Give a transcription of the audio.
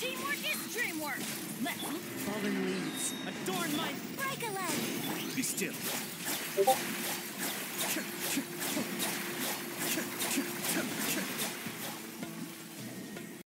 Teamwork is dreamwork. Let fallen leaves adorn my break a leg. Be still. Oh.